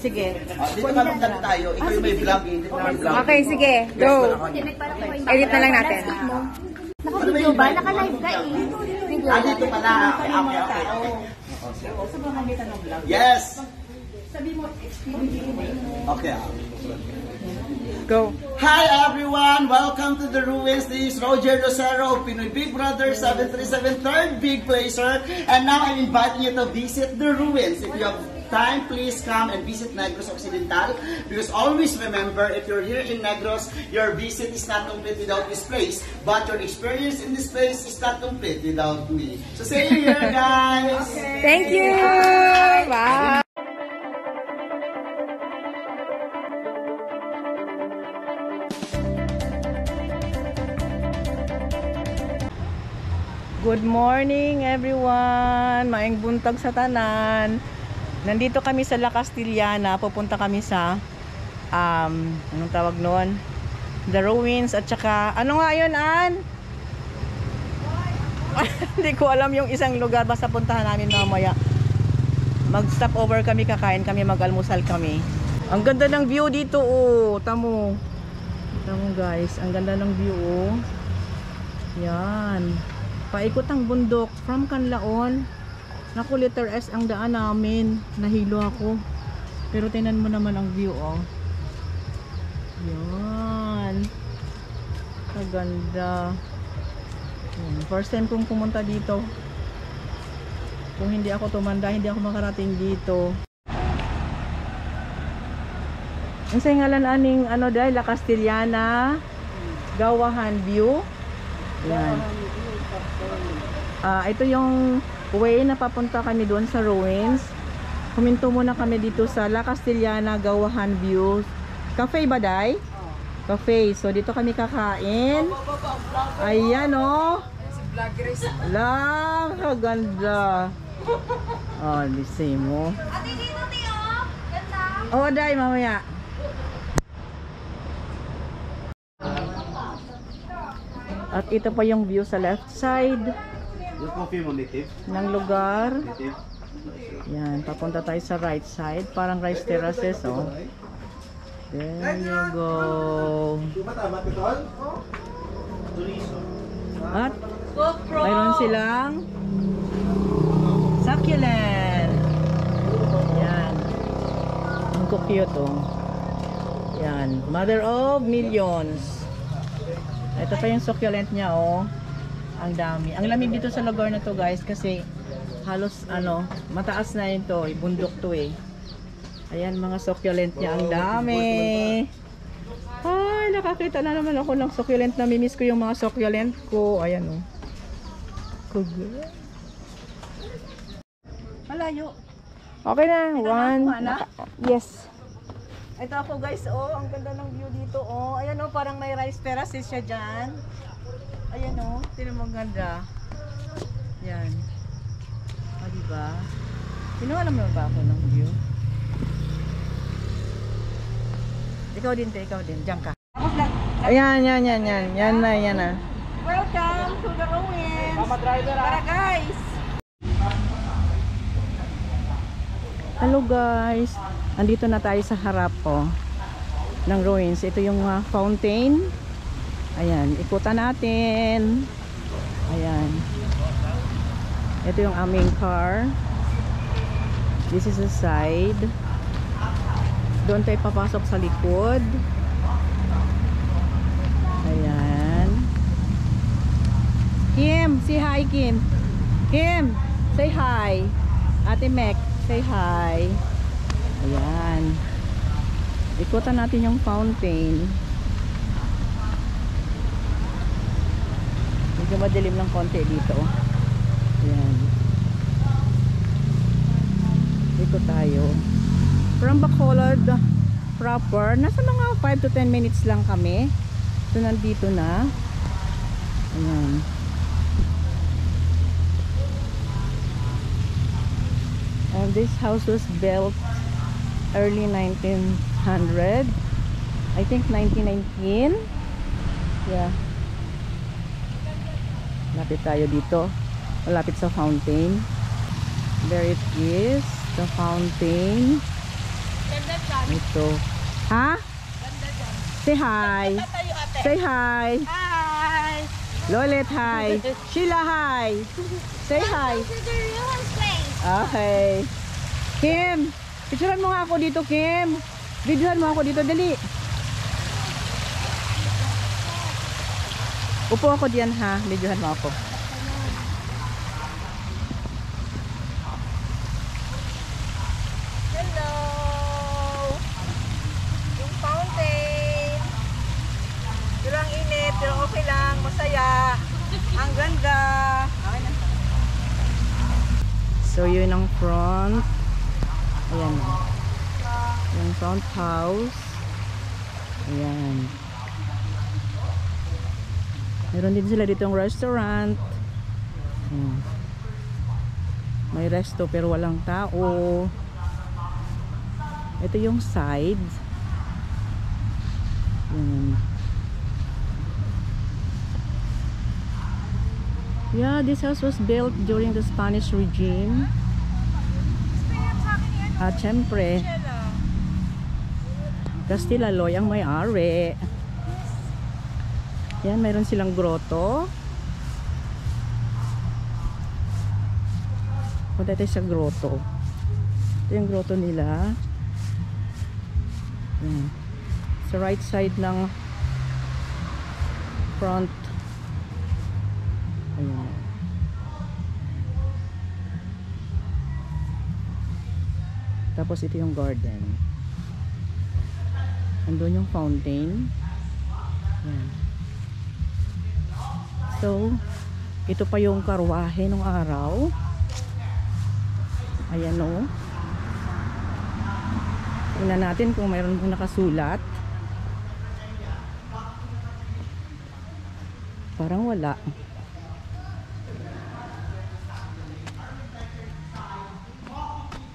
Sige. Ah, dito ka magdala tayo. Ikaw yung may vlog. Hindi ko may vlog. Okay, sige. Go. Edit na lang natin. Naka-video ba? Naka-live ka eh. Video Ah, dito pala. Okay, okay, okay. Yes! Okay. ah. Go. Hi everyone! Welcome to the ruins. This is Roger Lucero of Pinoy Big Brother 737 third big placer. And now I'm inviting you to visit the ruins. If you have time, please come and visit Negros Occidental. Because always remember, if you're here in Negros, your visit is not complete without this place. But your experience in this place is not complete without me. So see you here, guys! Thank you. Bye. Good morning everyone. Maayong buntag sa tanan. Nandito kami sa La Castillana. Pupunta kami sa um, anong tawag noon? The ruins at saka ano nga 'yon, An? Hindi ko alam yung isang lugar basta puntahan namin mamaya. Mag-stop over kami, kakain kami, mag-almusal kami. Ang ganda ng view dito, oh. Tamo. Tamo guys, ang ganda ng view, oh. Yan. Paikot ang bundok from Canlaon. Naku, letter S ang daan namin. Nahilo ako. Pero tinan mo naman ang view, oh. Yan. Kaganda. Yan. First time kong pumunta dito. Kung hindi ako tumanda, hindi ako makarating dito. Ang sa ngalan aning ano dahil La Castillana Gawahan View. Yan. Ah, ito yung way na papunta kami doon sa ruins. Huminto muna kami dito sa La Castillana Gawahan View. Cafe ba, Day? Cafe. So, dito kami kakain. Ayan, oh. Lang, kaganda. Oh, mo. Ate, dito, Tio. Ganda. Oh, Day, mamaya. At ito pa yung view sa left side Yung coffee mo, native? ng lugar. Native? Yan, papunta tayo sa right side. Parang rice terraces, oh. There you go. At mayroon silang succulent. Yan. Ang cute, oh. Yan. Mother of millions. Ito pa yung succulent niya, oh. Ang dami. Ang lamig dito sa lugar na to, guys, kasi halos, ano, mataas na yun to. eh. Bundok to, eh. Ayan, mga succulent niya. Ang dami. Ay, nakakita na naman ako ng succulent. Namimiss ko yung mga succulent ko. Ayan, oh. Kuga. Malayo. Okay na. One. naka- yes. Ito ako guys, oh, ang ganda ng view dito, oh. Ayan oh, parang may rice terraces siya dyan. Ayan oh, tinan mo ang ganda. Yan. O, oh, diba? Kinuha naman ba ako ng view? Ikaw din, te, ikaw din. Diyan ka. Ayan, yan, yan, yan. Yan na, yan na. Welcome to the ruins. Tara guys. Hello guys. Andito na tayo sa harap po ng ruins. Ito yung ah, fountain. Ayan, ikutan natin. Ayan. Ito yung aming car. This is the side. Doon tayo papasok sa likod. Ayan. Kim, say hi Kim. Kim, say hi. Ate Mek, say hi. Ayan. Ikutan natin yung fountain. Medyo madilim ng konti dito. Ayan. Ikot tayo. From Bacolod proper, nasa mga 5 to 10 minutes lang kami. So, nandito na. Ayan. And this house was built early 1900. I think 1919. Yeah. Lapit tayo dito. Malapit sa fountain. There it is. The fountain. Ganda resto. Ha? Say hi. Say hi. Hi! Lolet, hi. Sheila, hi. Say hi. Okay. Kim, picturean mo nga ako dito, Kim. Videohan mo ako dito, dali. Upo ako diyan ha. Videohan mo ako. Hello! Yung fountain. Pero ang init, pero okay lang, masaya. Ang ganda. Okay na. So, yun ang front. Ayan. Yung front house. Ayan. Meron din sila dito yung restaurant. Ayan. May resto pero walang tao. Ito yung sides. Ayan. Yeah, this house was built during the Spanish regime. At syempre, Castilla Loy ang may-ari. Yan, mayroon silang grotto. Punta tayo sa grotto. Ito yung grotto nila. Yan. Sa right side ng front. Ayan. Tapos ito yung garden. Andun yung fountain. Ayan. So, ito pa yung karwahe nung araw. Ayan o. Tingnan natin kung mayroon pong nakasulat. Parang wala.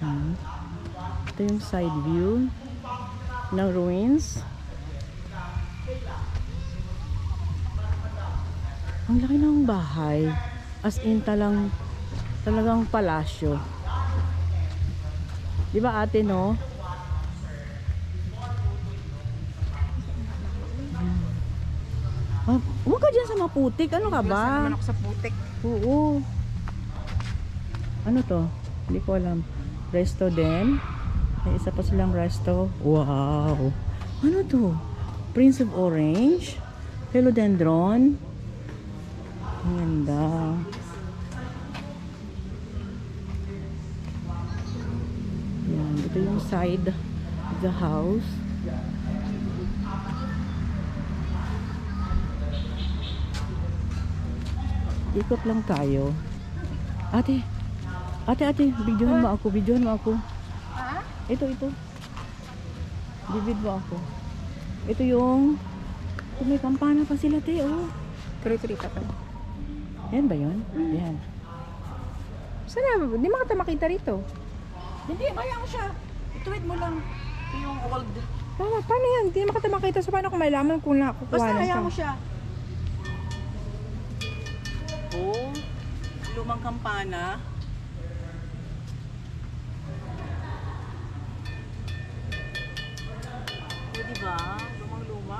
Hmm. Ito yung side view ng ruins. Ang laki ng bahay. As in talang talagang palasyo. Di ba ate no? Ah, huwag ka dyan sa maputik. Ano ka ba? Naman ako sa putik. Oo. Ano to? Hindi ko alam. Resto din. May isa pa silang resto. Wow. Ano to? Prince of Orange. Philodendron. Ang ganda. Yan. Ito yung side the house. Ikot lang tayo. Ate, ate, ate, videohan mo ako, videohan mo ako. Ha? Ito, ito. Bibid mo ako. Ito yung, ito may kampana pa sila, te, oh. Tuloy-tuloy ka pa. Yan ba yun? Yan. Sana, di mo kita makita rito. Hindi, kaya mo siya. Ituwid mo lang. Yung old. Tama, paano yan? Di mo kita makita. So, paano ko malaman kung nakukuha Basta na kaya ka? mo siya. Oh, lumang kampana. O, diba? Lumang-luma.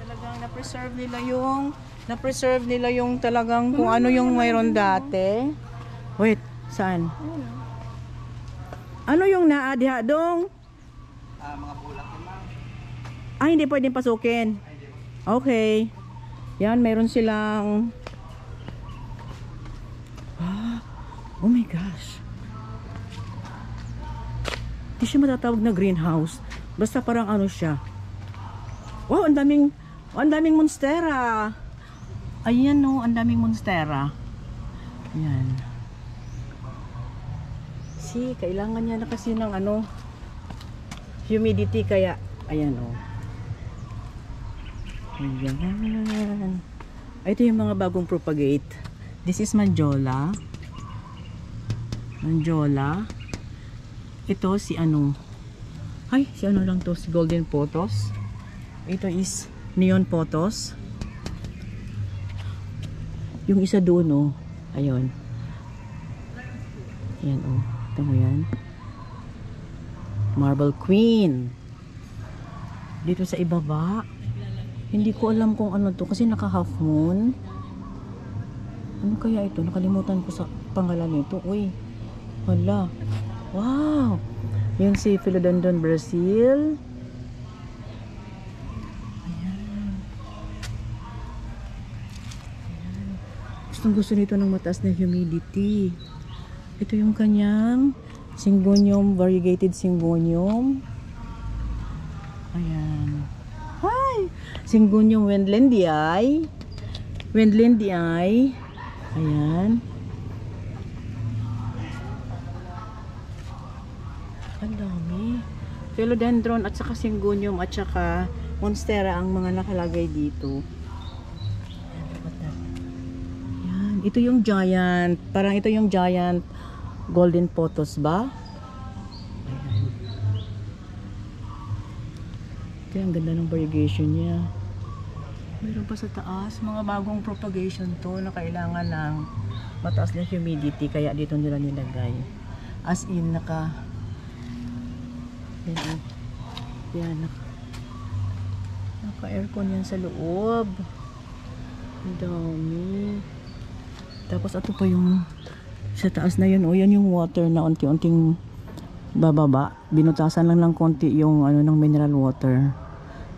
Talagang na-preserve nila yung na-preserve nila yung talagang kung ano yung mayroon dati. Wait, saan? Ano yung naadiha dong? Ah, hindi pwedeng pasukin. Okay. Yan, meron silang... Ah, oh my gosh. Hindi siya matatawag na greenhouse. Basta parang ano siya. Wow, ang daming... ang daming monstera. Ayan no, ang daming monstera. Ayan. See, kailangan niya na kasi ng ano, humidity kaya, ayan oh. Ayan. Ay, Ito yung mga bagong propagate. This is Manjola. Manjola. Ito si ano. Ay, si ano lang to. Si Golden Potos. Ito is Neon Potos. Yung isa doon, oh. Ayun. Ayan, oh. Ito mo yan. Marble Queen. Dito sa ibaba. Hindi ko alam kung ano to kasi naka half moon. Ano kaya ito? Nakalimutan ko sa pangalan nito. Uy. Wala. Wow. Yung si Philodendron Brazil. Gustong gusto nito ng mataas na humidity. Ito yung kanyang Syngonium, variegated Syngonium. Ayan. Hi! Syngonium wendlandii. Wendlandii. Ayan. Ang dami. Philodendron at saka Syngonium at saka Monstera ang mga nakalagay dito. Ito yung giant. Parang ito yung giant golden potos ba? Ayan. Kaya ang ganda ng variegation niya. Mayroon pa sa taas. Mga bagong propagation to na kailangan ng mataas na humidity. Kaya dito nila nilagay. As in, naka... Yan. Yan. Naka, naka-aircon yan sa loob. Ang dami. Tapos ito pa yung sa taas na yun, oh, yan yung water na unti-unting bababa. Binutasan lang ng konti yung ano ng mineral water.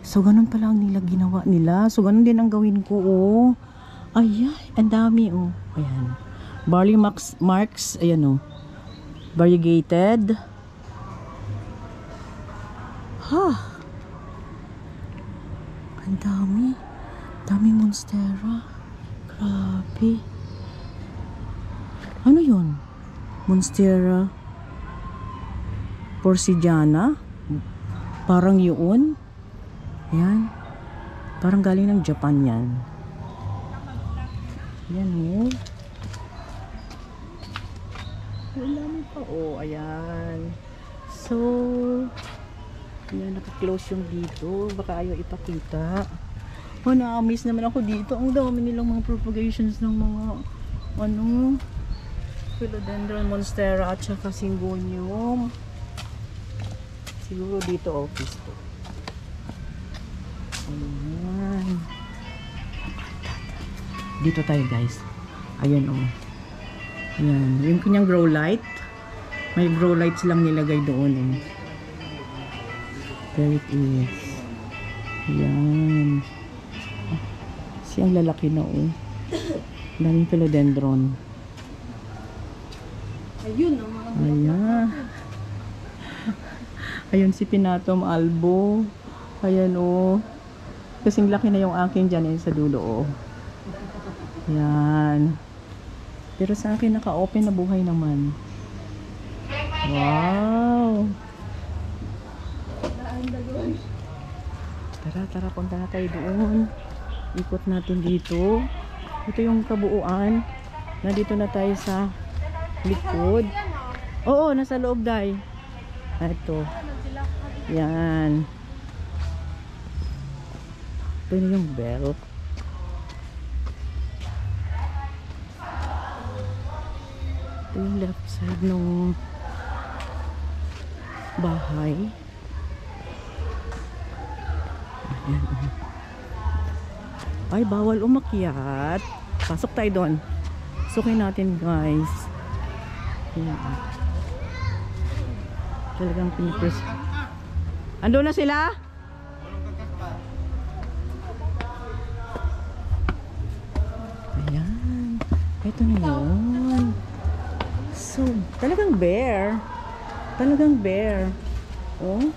So, ganun pala ang nila ginawa nila. So, ganun din ang gawin ko, oh. Ay, ang dami, oh. Ayan. Barley max, marks, ayan, oh. Variegated. Ha! Ang dami. Daming monstera. Grabe. Ano yun? Monstera Porcidiana? Parang yun. Yan. Parang galing ng Japan yan. Yan oh. Ang dami pa oh. Ayan. So, yan, naka-close yung dito. Baka ayaw ipakita. Oh, na-amaze naman ako dito. Ang dami nilang mga propagations ng mga ano, Philodendron monstera at saka syngonium. Siguro dito office to. Ayan. Dito tayo guys. Ayan oh. Ayan. Yung kanyang grow light. May grow lights lang nilagay doon eh. There it is. Ayan. Ah, Siyang lalaki na oh. Daming philodendron. Ayun, ang mga Ayan. Ayun si Pinatom Albo. Ayan o. Kasing laki na yung akin dyan eh, sa dulo o. Ayan. Pero sa akin naka-open na buhay naman. Wow! Tara, tara, punta na tayo doon. Ikot natin dito. Ito yung kabuuan. Nandito na tayo sa likod. Oo, nasa loob dai. Ah, Ito. Yan. Ito yung bell. Ito yung left side ng bahay. Ay, bawal umakyat. Pasok tayo doon. Sukin natin, guys. Ayan. oh. Talagang pinipres. Ando na sila? Ayan. Ito na yun. So, talagang bear. Talagang bear. Oh.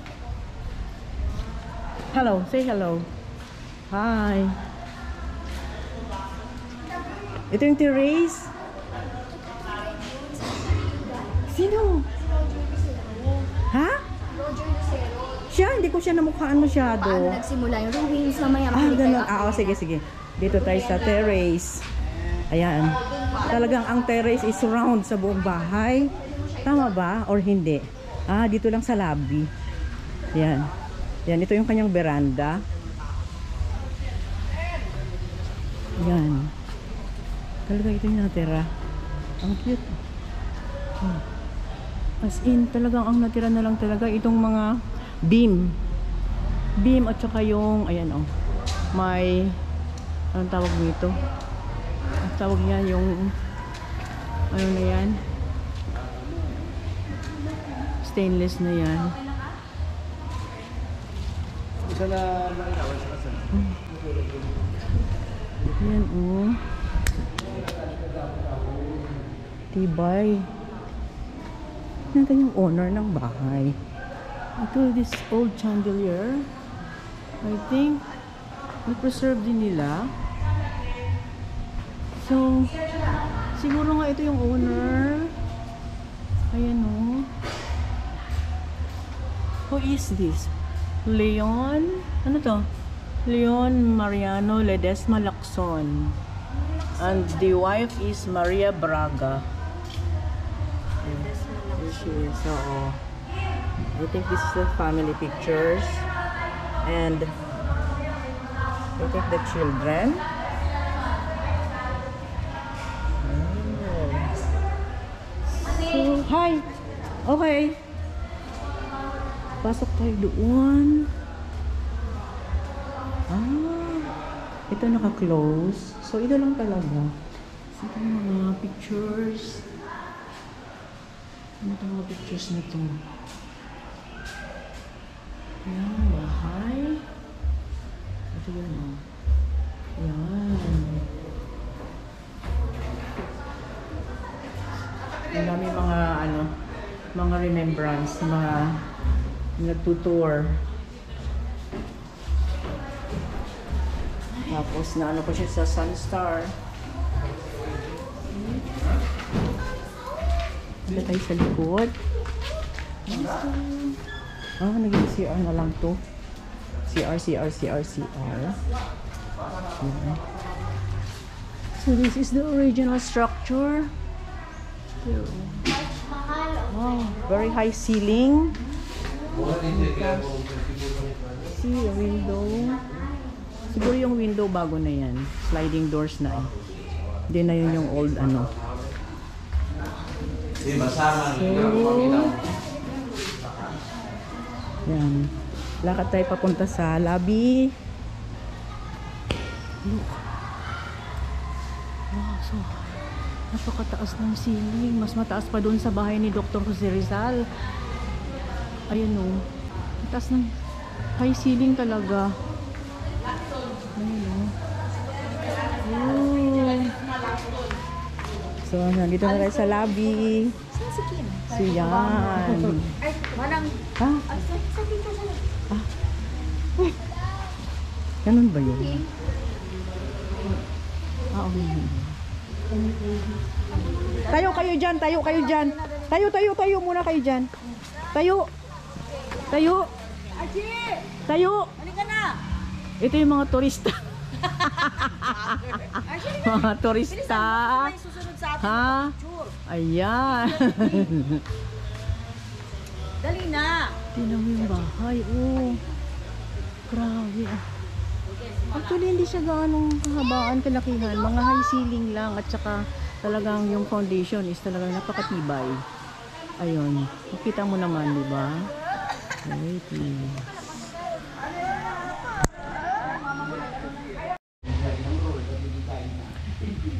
Hello. Say hello. Hi. Ito yung terrace. Sino? Ha? Siya, hindi ko siya namukhaan masyado. paano nagsimula yung ruins na maya Ah, ganun. Ah, oh, sige, sige. Dito tayo sa terrace. Ayan. Talagang ang terrace is round sa buong bahay. Tama ba? Or hindi? Ah, dito lang sa lobby. Ayan. Yan, ito yung kanyang veranda. Yan. Talaga ito yung natira. Ang cute. Hmm. As in, talagang ang natira na lang talaga itong mga beam. Beam at saka yung, ayan oh, may, anong tawag dito? Ang tawag yan yung, ano na yan? Stainless na yan. Isa na malinawan sa kasal. Ayan oh. Tibay. Natin yung owner ng bahay. Ito, this old chandelier. I think, na-preserve din nila. So, siguro nga ito yung owner. Ayan oh. Who is this? Leon? Ano to? Leon Mariano Ledesma Lacson. And the wife is Maria Braga. Is. Oo. I think this is the family pictures. And I think the children. Oh. So, hi! Okay. Pasok tayo doon. Ah, ito naka-close. So, ito lang talaga. So, yung mga pictures. Ano itong mga pictures na ito? Ayan, bahay. Ito yun, oh. Ayan. Ang dami mga, ano, mga remembrance, mga nagtutour. Tapos na ano pa siya sa Sunstar. Dito tayo sa likod. Ah, naging CR na lang to. CR, CR, CR, CR. So this is the original structure. Wow, very high ceiling. See a window. Siguro yung window bago na yan. Sliding doors na eh. Hindi na yun yung old ano. Di masama So, yan. Lakad tayo papunta sa lobby. Look. Wow, so napakataas ng ceiling. Mas mataas pa doon sa bahay ni Dr. Jose Rizal. Ayan o. Mataas ng high ceiling talaga. Ayan o. Oh. So, nandito na tayo sa lobby. Saan si Kim? So, yan. Ay, walang... Ha? Ay, sa, sa dito sa... Ganun ba yun? Ah, okay. Tayo kayo dyan, tayo kayo dyan. Tayo, tayo, tayo muna kayo dyan. Tayo. Tayo. Tayo. Halika na! Ito yung mga turista. mga turista. Ha? Ayan. Dali na! Tingnan mo yung bahay. Oh. Grabe. ah. Actually, hindi siya gaanong kahabaan, kalakihan. Mga high ceiling lang at saka talagang yung foundation is talagang napakatibay. Ayun. Makita mo naman, di ba? Wait,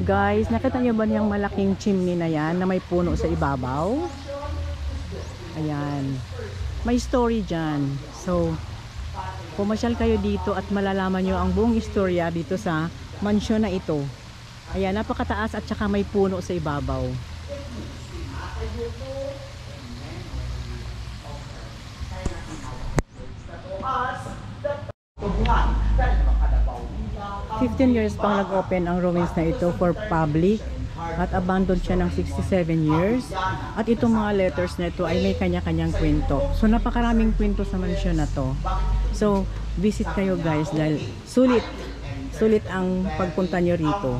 Guys, nakita niyo ba niyang malaking chimney na yan na may puno sa ibabaw? Ayan. May story dyan. So, pumasyal kayo dito at malalaman nyo ang buong istorya dito sa mansyon na ito. Ayan, napakataas at saka may puno sa ibabaw. Tubuhan. Dahil makadabaw. 15 years pang nag-open ang ruins na ito for public at abandoned siya ng 67 years. At itong mga letters na ito ay may kanya-kanyang kwento. So napakaraming kwento sa mansyon na to. So visit kayo guys dahil sulit sulit ang pagpunta nyo rito.